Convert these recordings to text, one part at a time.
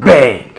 bang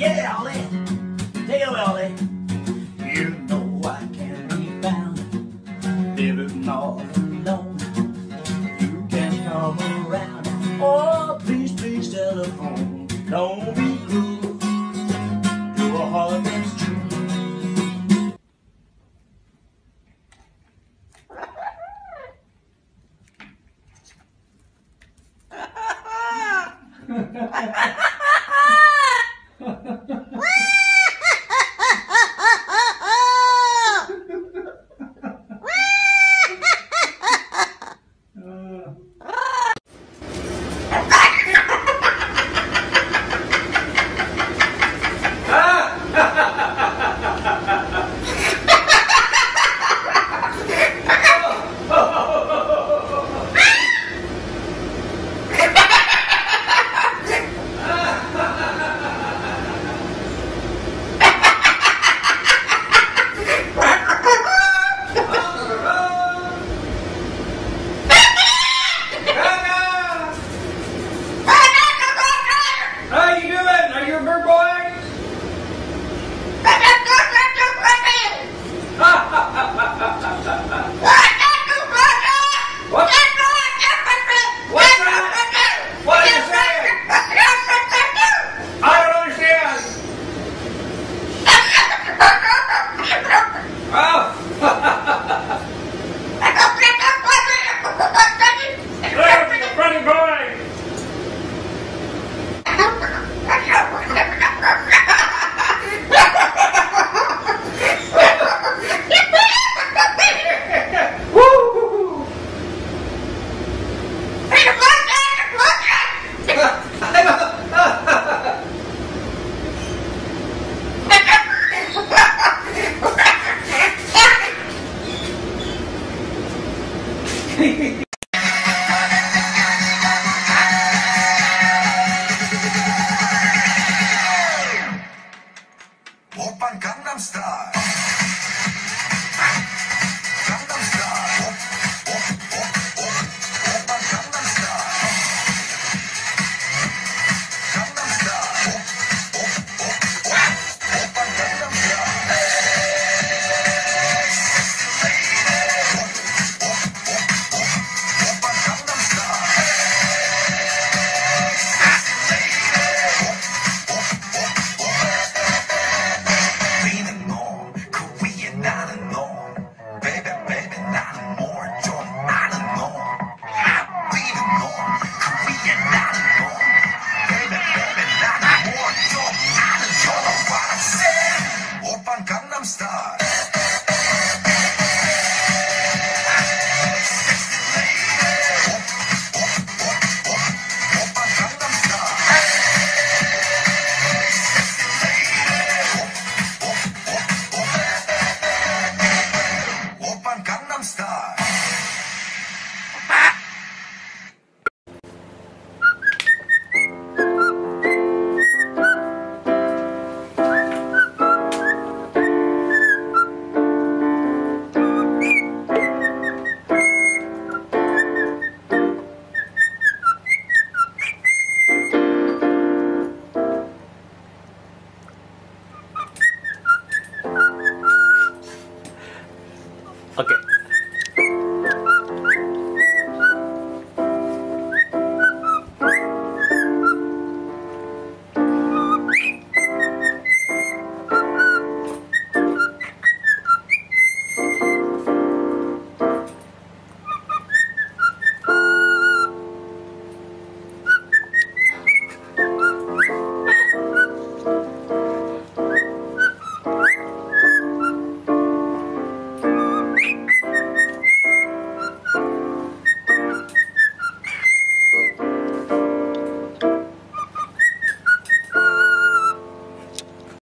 Yeah, Ollie. Deal, Ollie. You know I can be found living all alone. You can come around. Oh, please, please telephone. Don't be cruel. Do a heart that's. Ha ha ha!